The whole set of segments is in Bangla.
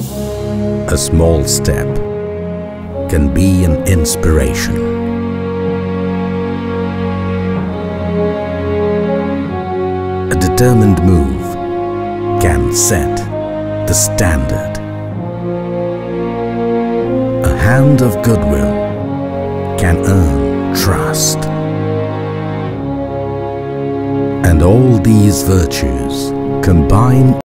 A small step can be an inspiration. A determined move can set the standard. A hand of goodwill can earn trust. And all these virtues combine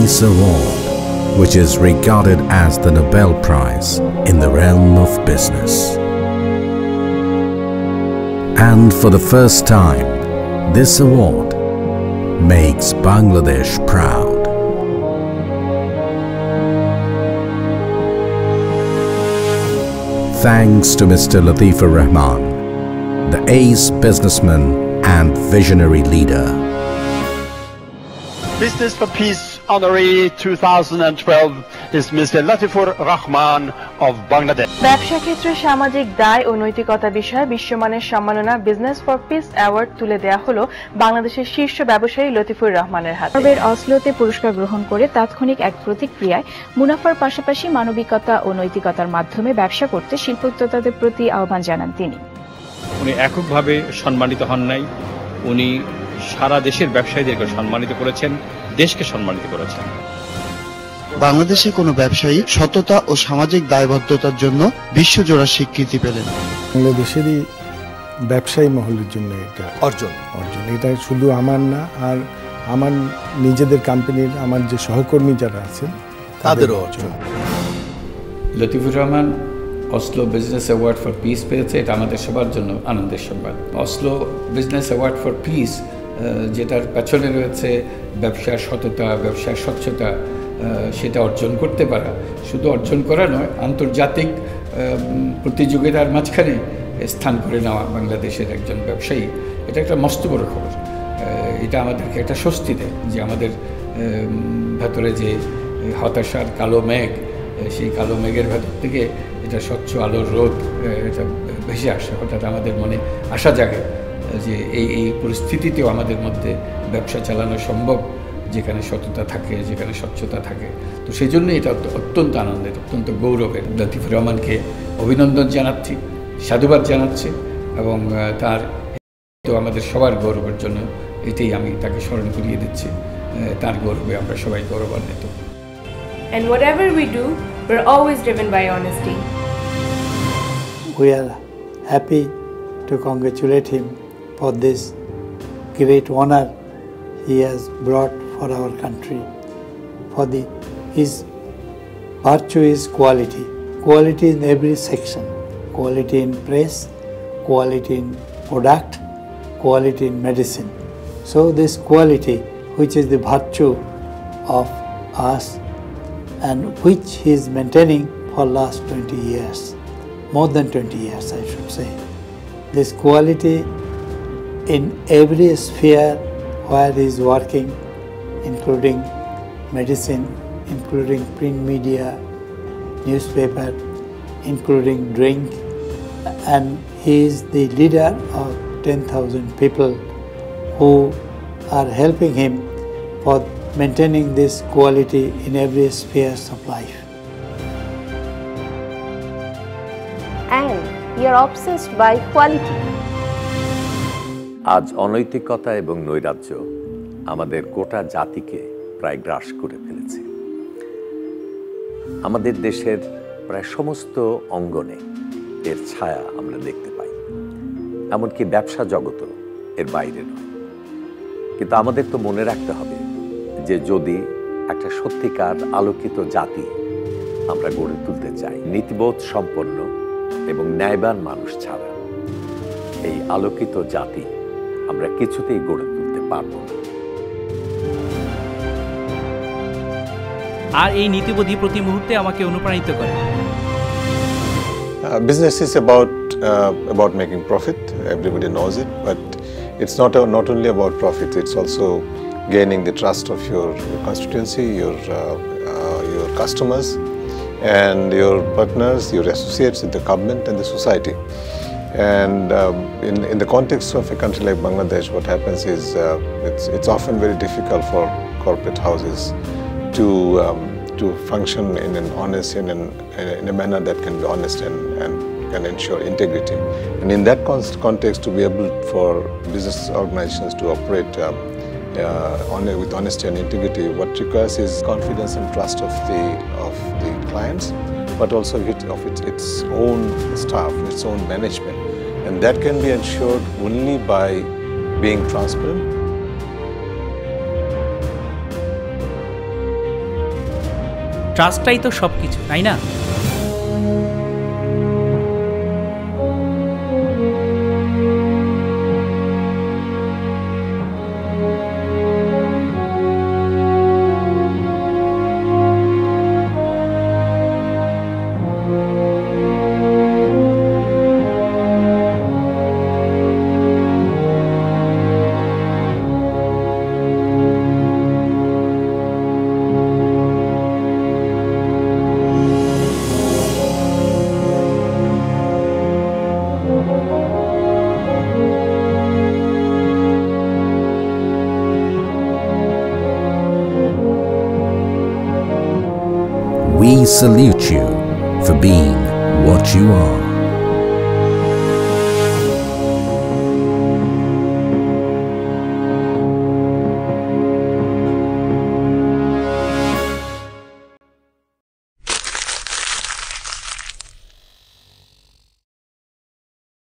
Peace Award, which is regarded as the Nobel Prize in the realm of business. And for the first time, this award makes Bangladesh proud. Thanks to Mr. Latifur Rahman, the ace businessman and visionary leader. Business for Peace Honoree 2012 is Mr. Latifur Rahman of Bangladesh. ব্যবসা ক্ষেত্রে সামাজিক দায় ও নৈতিকতা বিষয়ে বিশ্বমানের সম্মাননা বিজনেস ফর পিস অ্যাওয়ার্ড তুলে দেয়া হলো বাংলাদেশের শীর্ষ ব্যবসায়ী লতিফুর রহমানের হাতে পর্বের অসলোতে পুরস্কার গ্রহণ করে তাৎক্ষণিক এক প্রতিক্রিয়ায় মুনাফার পাশাপাশি মানবিকতা ও নৈতিকতার মাধ্যমে ব্যবসা করতে শিল্পোদ্যোক্তাদের প্রতি আহ্বান জানান তিনি উনি এককভাবে সম্মানিত হন নাই উনি সারা দেশের ব্যবসায়ীদেরকে সম্মানিত করেছেন দেশকে সম্মানিত করেছেন। বাংলাদেশে কোনো ব্যবসায়ী সততা ও সামাজিক দায়বদ্ধতার জন্য বিশ্বজোড়া স্বীকৃতি পেলেন। বাংলাদেশেরই ব্যবসায়ী মহলের জন্য এটা অর্জন। অর্জন। এটা শুধু আমার না আর আমার নিজেদের কোম্পানির আমার যে সহকর্মী যারা আছেন তাদেরও অর্জন। Latifur Rahman Oslo business award for peace পেয়েছে এটা আমাদের সবার জন্য আনন্দের সংবাদ। Oslo business award for peace যেটার পেছনে রয়েছে ব্যবসার সততা, ব্যবসার স্বচ্ছতা সেটা অর্জন করতে পারা। শুধু অর্জন করা নয়, আন্তর্জাতিক প্রতিযোগিতার মাঝখানে স্থান করে নেওয়া বাংলাদেশের একজন ব্যবসায়ী। এটা একটা মস্ত বড় খবর। এটা আমাদেরকে একটা স্বস্তি দেয় যে আমাদের ভেতরে যে হতাশার কালো মেঘ সেই কালো মেঘের ভেতর থেকে এটা স্বচ্ছ আলোর রোদ এটা ভেসে আসে। হঠাৎ আমাদের মনে আশা জাগে যে এই এই পরিস্থিতিতেও আমাদের মধ্যে ব্যবসা চালানো সম্ভব যেখানে সততা থাকে যেখানে স্বচ্ছতা থাকে। তো সেই জন্যই এটা অত্যন্ত আনন্দের অত্যন্ত গৌরবের। লতিফুর রহমানকে অভিনন্দন জানাচ্ছি সাধুবাদ জানাচ্ছি এবং তার তো আমাদের সবার গৌরবের জন্য এটাই আমি তাকে স্মরণ করিয়ে দিচ্ছি। তার গৌরবে আমরা সবাই গৌরবান্বিত। And whatever we do, we're always driven by honesty. We are happy to congratulate him for this great honor he has brought for our country. For the his virtue is quality, quality in every section, quality in press, quality in product, quality in medicine. So this quality, which is the virtue of us, and which he is maintaining for last 20 years more than 20 years, I should say. This quality in every sphere where he is working, including medicine, including print media, newspaper, including drink, and he is the leader of 10,000 people who are helping him for maintaining this quality in every spheres of life. and are obsessed by quality. আজ অনৈতিকতা এবং নৈরাজ্য আমাদের গোটা জাতিকে প্রায় গ্রাস করে ফেলেছে। আমাদের দেশের প্রায় সমস্ত অঙ্গনে এর ছায়া আমরা দেখতে পাই। এমনকি ব্যবসা জগতও এর বাইরে নয়। কিন্তু আমাদের তো মনে রাখতে হবে যে যদি একটা সত্যিকার আলোকিত জাতি আমরা গড়ে তুলতে চাই, নীতিবোধ সম্পন্ন এবং ন্যায়বান মানুষ ছাড়া, এই আলোকিত জাতি আমরা কিছুতেই গড়ে তুলতে পারব না আর এই নীতিবোধই প্রতি মুহূর্তে আমাকে অনুপ্রাণিত করে Uh, business is about uh, about making profit. Everybody knows it, but it's not a, not only about profit. It's also gaining the trust of your, your constituency, your uh, uh, your customers, and your partners, your associates in the government and the society. And um, in in the context of a country like Bangladesh, what happens is uh, it's it's often very difficult for corporate houses to um, to function in an honest in, an, in a manner that can be honest and, and can ensure integrity. And in that context, to be able for business organizations to operate um, uh, on, with honesty and integrity, what requires is confidence and trust of the of the clients, but also of, of its, its own staff, its own management, and that can be ensured only by being transparent ট্রাস্টটাই তো সব কিছু তাই না We salute you for being what you are.